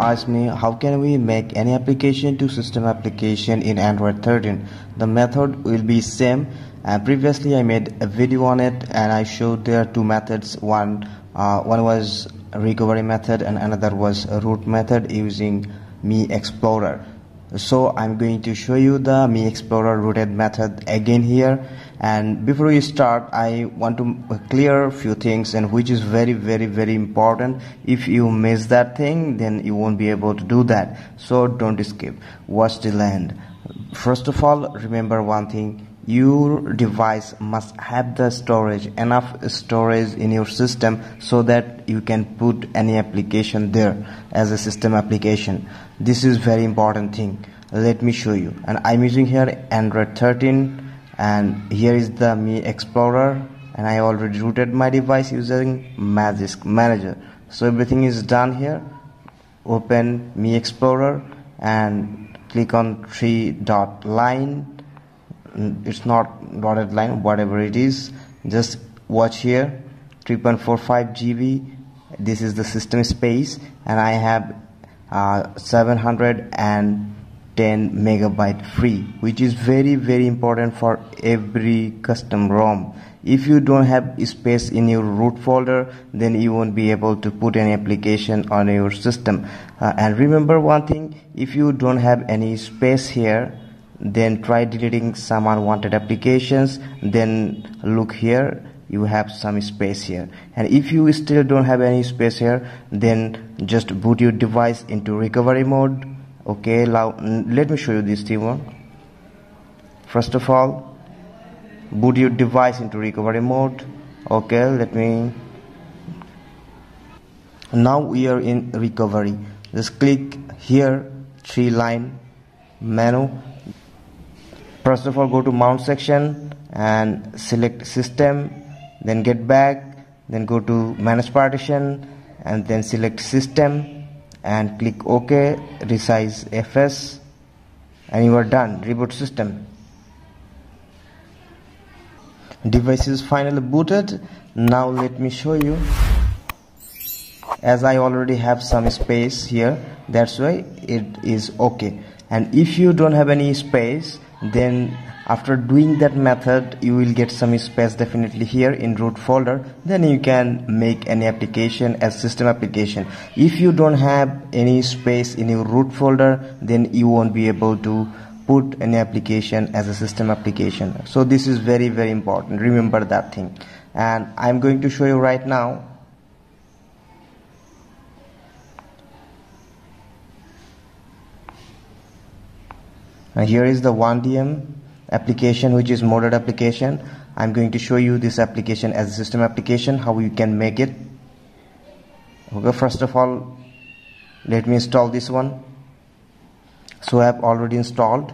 ask me how can we make any application to system application in Android 13 the method will be same. And previously I made a video on it and I showed there two methods. One uh, one was recovery method and another was root method using Mixplorer so I'm going to show you the Mixplorer rooted method again here. And before we start I want to clear few things and which is very very very important. If you miss that thing then you won't be able to do that. So don't skip. Watch the end first of all remember one thing your device must have the storage enough storage in your system so that you can put any application there as a system application. This is very important thing. Let me show you. And i'm using here android 13 and here is the Mixplorer and I already rooted my device using Magisk Manager. So everything is done here. Open Mixplorer and click on three dot line it's not dotted line whatever it is just watch here 3.45 GB this is the system space and I have uh, 700 and 10 megabyte free which is very very important for every custom ROM. If you don't have space in your root folder then you won't be able to put an application on your system. Uh, and remember one thing if you don't have any space here then try deleting some unwanted applications then look here you have some space here. And if you still don't have any space here then just boot your device into recovery mode. Okay now let me show you this thing first of all boot your device into recovery mode. Okay let me now we are in recovery. Just click here three line menu first of all go to mount section and select system then get back then go to manage partition and then select system and click OK resize FS and you are done. Reboot system. Device is finally booted. Now let me show you. As I already have some space here that's why it is okay and if you don't have any space then after doing that method you will get some space definitely here in root folder. Then you can make any application as system application. If you don't have any space in your root folder then you won't be able to put any application as a system application. So this is very very important. Remember that thing. And I'm going to show you right now and here is the 1DM application which is modded application. I'm going to show you this application as a system application how you can make it. Okay first of all let me install this one. So I have already installed.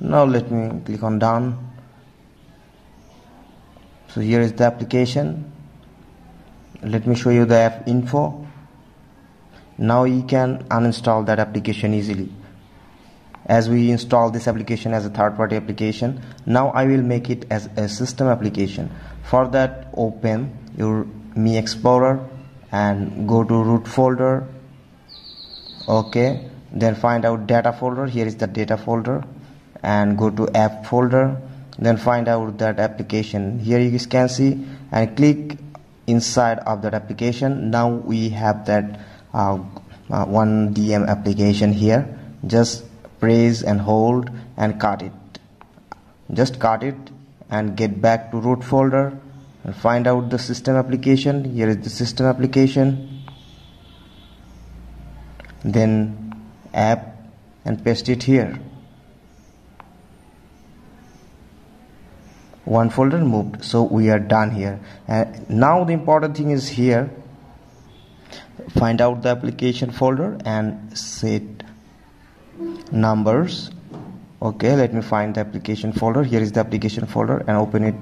Now let me click on done. So here is the application. Let me show you the app info. Now you can uninstall that application easily as we install this application as a third-party application. Now I will make it as a system application. For that open your Mixplorer and go to root folder. Okay then find out data folder. Here is the data folder. And go to app folder. Then find out that application. Here you can see and click inside of that application. Now we have that uh, uh, one DM application here. Just press and hold and cut it. Just cut it and get back to root folder and find out the system application. Here is the system application. Then app and paste it here. One folder moved so we are done here. And now the important thing is here. Find out the application folder and set numbers. Okay let me find the application folder. Here is the application folder and open it.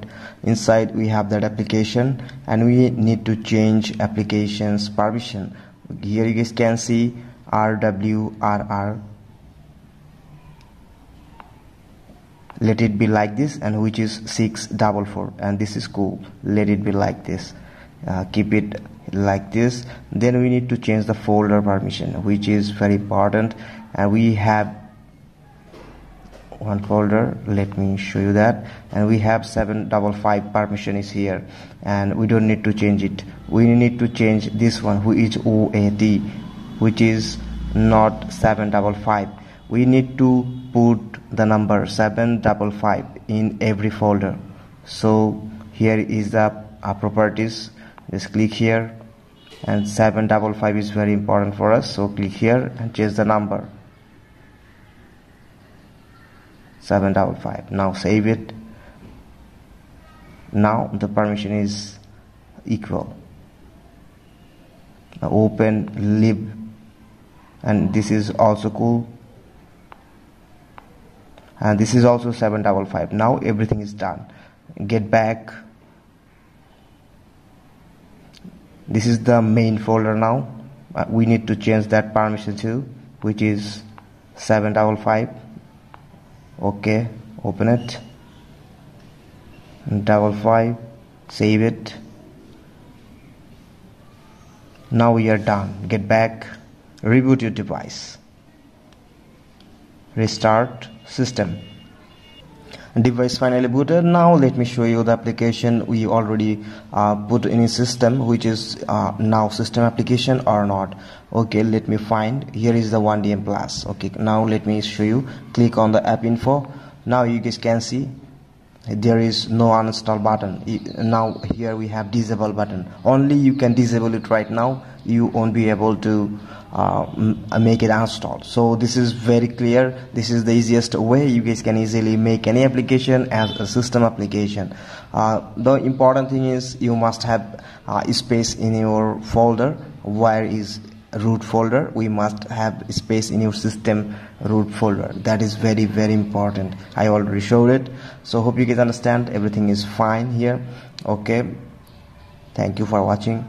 Inside we have that application and we need to change applications permission. Here you guys can see rwrr let it be like this and which is 644 and this is cool. Let it be like this. Uh, keep it like this. Then we need to change the folder permission which is very important. And we have one folder. Let me show you that. And we have 755 permission is here. And we don't need to change it. We need to change this one who is OAT which is not 755 we need to put the number 755 in every folder. So here is the uh, properties. Just click here. And 755 is very important for us. So click here and change the number 755 now save it. Now the permission is equal. Now open lib. And this is also cool. And this is also 755 now everything is done. Get back. This is the main folder now. Uh, we need to change that permission to which is 755 okay open it. Double five save it. Now we are done. Get back. Reboot your device. Restart system device finally booted. Now let me show you the application we already uh, put in a system which is uh, now system application or not. Okay let me find. Here is the 1dm plus. Okay now let me show you. Click on the app info. Now you guys can see there is no uninstall button. Now here we have disable button. Only you can disable it right now. You won't be able to uh, make it install so this is very clear. This is the easiest way you guys can easily make any application as a system application. Uh, the important thing is you must have uh, space in your folder. Where is root folder we must have space in your system root folder. That is very very important. I already showed it. So hope you guys understand. Everything is fine here. Okay. Thank you for watching